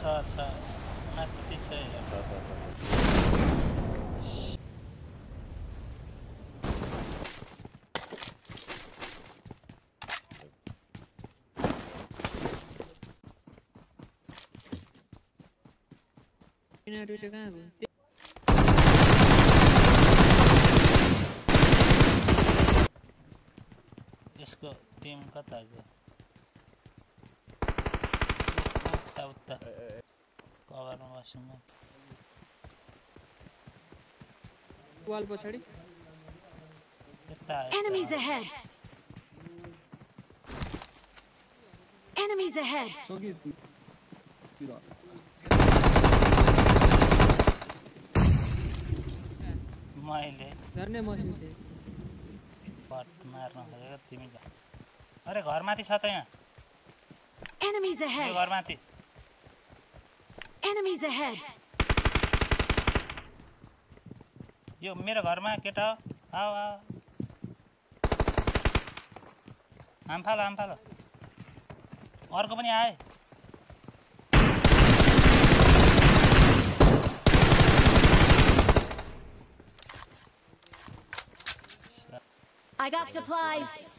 अच्छा अच्छा। मैं तो ठीक है कहाँ गयो त्यसको कता कभरमा बस्नु म वाल पछाडि Enemies ahead! Enemies ahead! मैले झर्ने मसिन थिएँ पट मार्न खोजेको तिमी जा अरे घरमाथि छ त यहाँ Enemies यो ahead! घरमाथि Enemies ahead! यो मेरो घरमा केटा हो आऊ आऊ हामफालो हामफालो अर्को पनि आए I got supplies!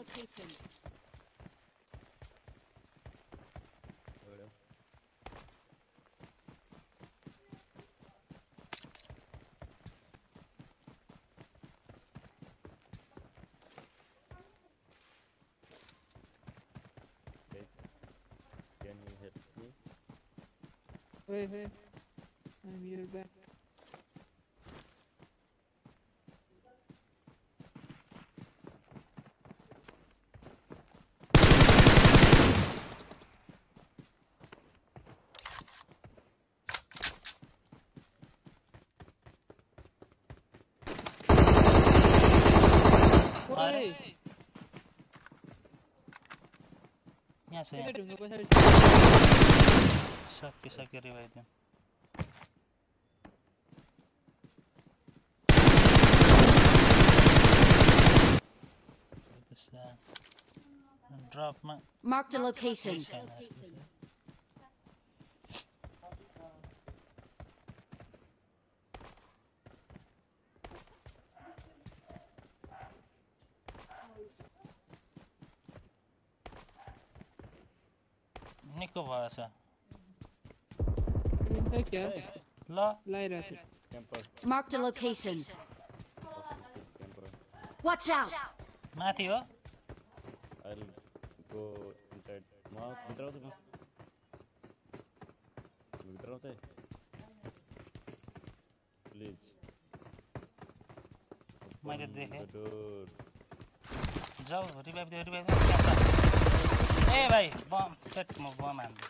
Hey, hey. I'm here back. यहाँ छ ढुङ्गा पछाडि सक्यो सक्यो रिभाइदिउँ ड्रपमा Marked a location. छैन जस्तो छ। निको भएछ है क्या ल लगाइरहेको छु Camper, Marked a location. camper. Watch out! माथि हो I'll go inside. म भित्र आउँछु म भित्र आउँछ है प्लिज मैले देखेँ डोर जाऊ रिभाइभ दियो रिभाइभ दियो ए भाइ बम सेट म बम हान्दैछु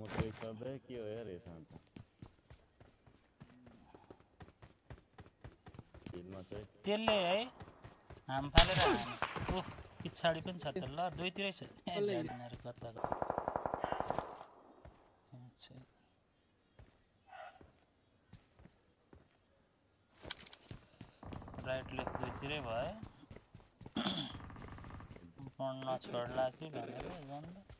मात्रै छ बे के हो यार त चाहिँ त्यसले है। हाम फालेर ओह पछाडि पनि छ त ल दुईतिरै छ? जालिनाहरू कता। राइट लेफ़्ट दुईतिरै भयो पढ्न छोड्ला कि भनेर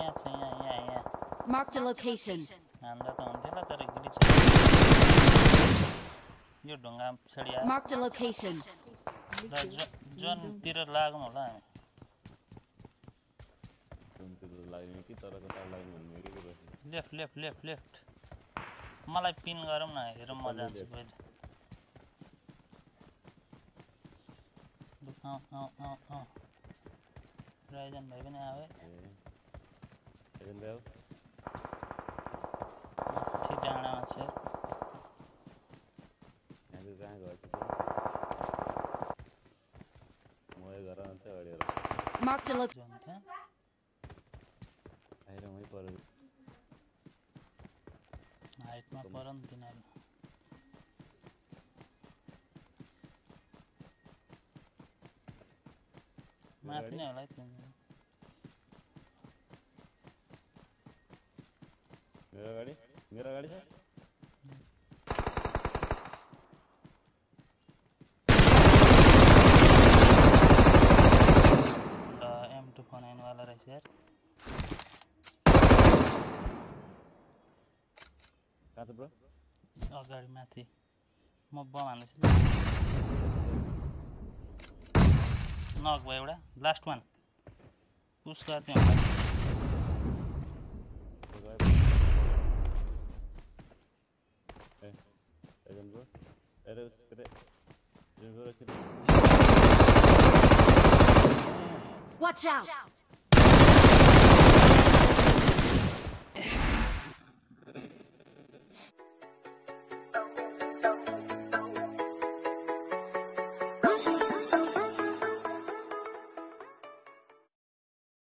यहाँ यहाँ यहाँ मार्क द लोकेसन त तर छ यो लागौँ होला हामी लेफ्ट लेफ्ट लेफ्ट लेफ्ट मलाई पिन गरौँ न हेरौँ मजा जान्छु पहिले राइजन भाइ पनि आयो Seven bell. ঠিক ডাঙা আছে ಅದು ಬ್ಯಾಂಗ್ ಹಾಕಿದೆ ಮೋಯಗರ ಅಂತ ಹೇಳಿದ್ರು ಮಾರ್ಕ್ ದ ಲೋಕ್ ಅಂತ ಐರ ಮೈ ಪರ मेरो अगाडि छ एम टू फोन आइनवाला रहेछ यार कहाँ छ ब्रो अगाडि माथि म बम हाल्दैछु नक भयो एउटा लास्ट वान पुस गर्थ्यो Watch out!